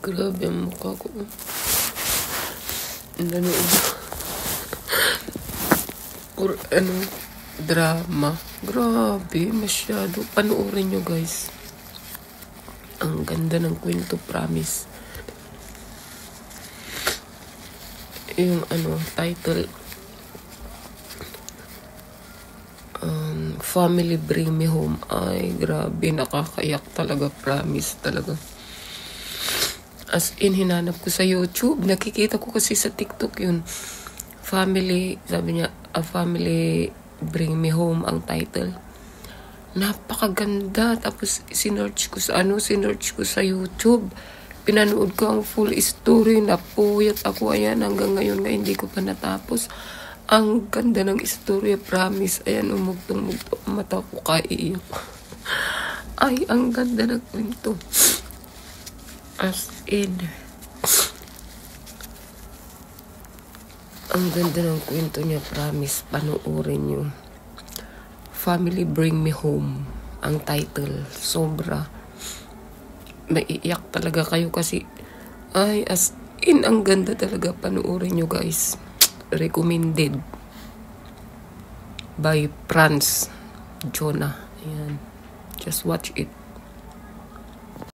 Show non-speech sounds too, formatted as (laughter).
Grabe ang mukha ko. Nanood. Or ano, drama. Grabe, masyado. Panoorin nyo guys. Ang ganda ng kwento, promise. Yung ano, title. Um, Family Bring Me Home. Ay, grabe, nakakayak talaga, promise talaga. As in, hinanap ko sa YouTube. Nakikita ko kasi sa TikTok yun. Family, sabi niya, A Family Bring Me Home ang title. Napakaganda. Tapos, sinearch ko sa ano, sinearch ko sa YouTube. Pinanood ko ang full story. Napuyat ako. Ayan, hanggang ngayon nga hindi ko pa natapos. Ang ganda ng story, promise. Ayan, umugtong-mugtong mata ko kaiiyak. (laughs) Ay, ang ganda ng kwento. As in. Ang ganda ng kwento niya, promise. Panoorin niyo. Family Bring Me Home. Ang title. Sobra. Maiiyak talaga kayo kasi ay, as in, ang ganda talaga. Panoorin niyo, guys. Recommended. By Franz Jonah. Ayan. Just watch it.